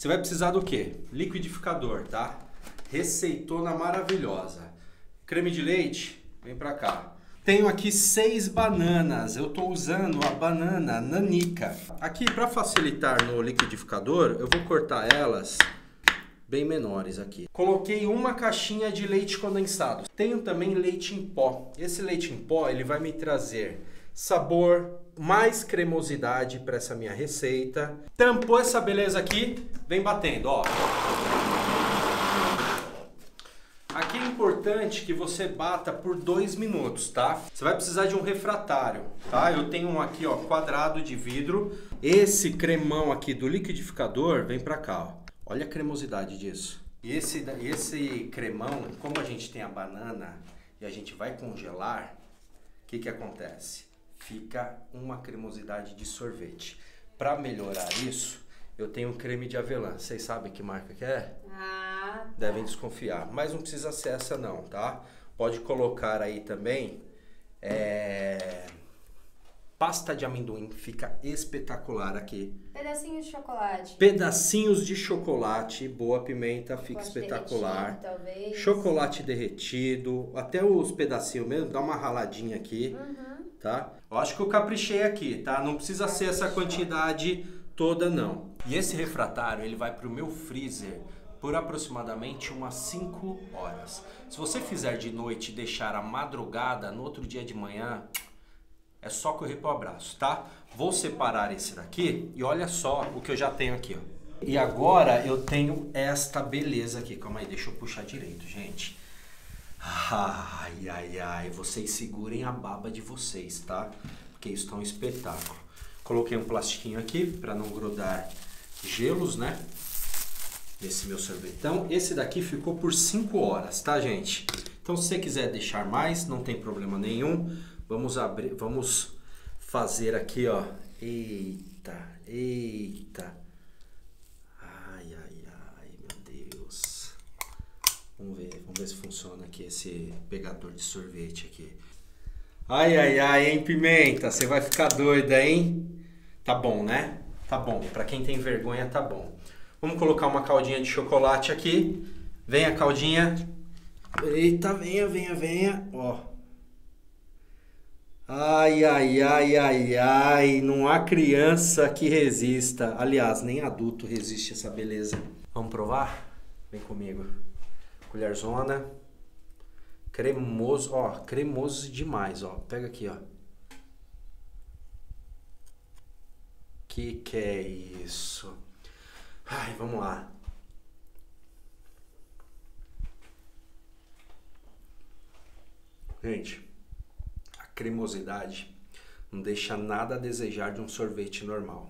Você vai precisar do quê? Liquidificador, tá? Receitona maravilhosa. Creme de leite, vem pra cá. Tenho aqui seis bananas. Eu estou usando a banana nanica. Aqui, para facilitar no liquidificador, eu vou cortar elas bem menores aqui. Coloquei uma caixinha de leite condensado. Tenho também leite em pó. Esse leite em pó ele vai me trazer sabor, mais cremosidade para essa minha receita. Tampou essa beleza aqui, vem batendo, ó. Aqui é importante que você bata por dois minutos, tá? Você vai precisar de um refratário, tá? Eu tenho um aqui, ó, quadrado de vidro. Esse cremão aqui do liquidificador vem para cá, ó. Olha a cremosidade disso. E esse, esse cremão, como a gente tem a banana e a gente vai congelar, o que, que acontece? Fica uma cremosidade de sorvete. Para melhorar isso, eu tenho creme de avelã. Vocês sabem que marca que é? Ah, tá. Devem desconfiar. Mas não precisa ser essa não, tá? Pode colocar aí também é, pasta de amendoim, fica espetacular aqui. Pedacinhos de chocolate. Pedacinhos de chocolate, boa pimenta, fica Chocolate espetacular. derretido. Chocolate derretido, até os pedacinhos mesmo, dá uma raladinha aqui, Uhum. tá? Eu acho que eu caprichei aqui, tá? Não precisa ser essa quantidade toda não. E esse refratário, ele vai pro meu freezer por aproximadamente umas 5 horas. Se você fizer de noite e deixar a madrugada, no outro dia de manhã, é só correr pro abraço, tá? Vou separar esse daqui e olha só o que eu já tenho aqui, ó. E agora eu tenho esta beleza aqui. Calma aí, deixa eu puxar direito, gente. Ai, ai, ai. Vocês segurem a baba de vocês, tá? Porque isso tá um espetáculo. Coloquei um plastiquinho aqui para não grudar gelos, né? Nesse meu sorvetão. Esse daqui ficou por 5 horas, tá, gente? Então, se você quiser deixar mais, não tem problema nenhum. Vamos abrir, vamos fazer aqui, ó. Eita, eita. Ai, ai, ai, meu Deus. Vamos ver, vamos ver se funciona aqui esse pegador de sorvete aqui. Ai, ai, ai, hein, Pimenta? Você vai ficar doida, hein? Tá bom, né? Tá bom. Pra quem tem vergonha, tá bom. Vamos colocar uma caldinha de chocolate aqui. Vem a caldinha. Eita, venha, venha, venha. Ó. Ai, ai, ai, ai, ai. Não há criança que resista. Aliás, nem adulto resiste a essa beleza. Vamos provar? Vem comigo. Colherzona. Cremoso, ó, cremoso demais, ó. Pega aqui, ó. Que que é isso? Ai, vamos lá. Gente, cremosidade não deixa nada a desejar de um sorvete normal.